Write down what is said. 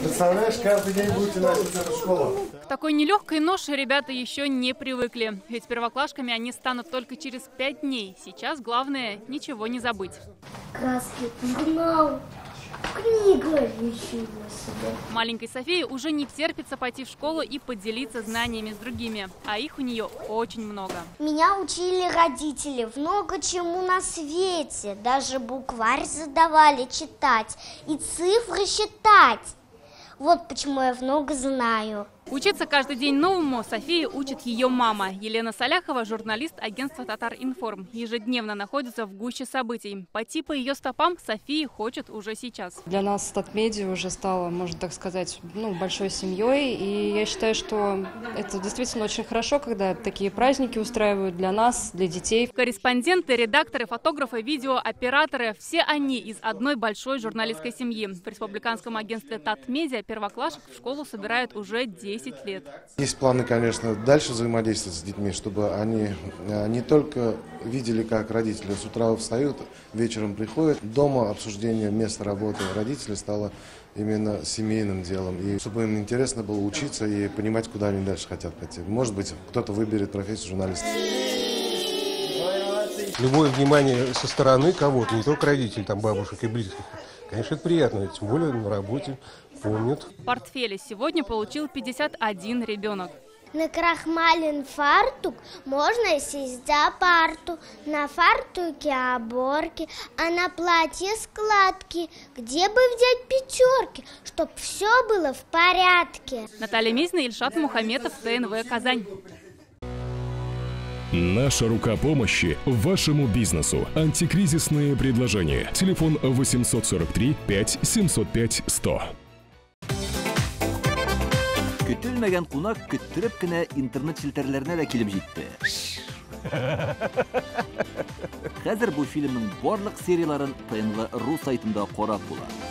Представляешь, каждый день будете носить эту школу. К такой нелегкой ноше ребята еще не привыкли. Ведь первоклашками они станут только через пять дней. Сейчас главное ничего не забыть. Краски ничего себе. Маленькой Софии уже не терпится пойти в школу и поделиться знаниями с другими. А их у нее очень много. Меня учили родители много чему на свете. Даже букварь задавали читать и цифры считать. Вот почему я много знаю. Учиться каждый день новому Софии учит ее мама. Елена Соляхова, журналист агентства «Татар Информ». Ежедневно находится в гуще событий. Пойти по ее стопам София хочет уже сейчас. Для нас статмедиа уже стало, можно так сказать, ну, большой семьей. И я считаю, что это действительно очень хорошо, когда такие праздники устраивают для нас, для детей. Корреспонденты, редакторы, фотографы, видеооператоры – все они из одной большой журналистской семьи. В республиканском агентстве «Татмедиа» первоклашек в школу собирают уже 10 лет. Есть планы, конечно, дальше взаимодействовать с детьми, чтобы они э, не только видели, как родители с утра встают, вечером приходят. Дома обсуждение места работы родителей стало именно семейным делом. И чтобы им интересно было учиться и понимать, куда они дальше хотят пойти. Может быть, кто-то выберет профессию журналиста. Любое внимание со стороны кого-то, не только родителей, там бабушек и близких, конечно, это приятно, тем более на работе помнят. Портфели сегодня получил 51 ребенок. На крахмалин фартук можно сесть за парту, на фартуке оборки, а на платье складки. Где бы взять пятерки, чтоб все было в порядке? Наталья Мизна, Ильшат Мухаметов, ТНВ «Казань». Наша рука помощи вашему бизнесу. Антикризисные предложения. Телефон 843 5 705 100. Көтөлмәгән кунак көттөрөп кенә интернет челтәрләренә дә килеп җитте. Хәзер бу фильмның барлык серияларын ТНВ.ру сайтында карап була.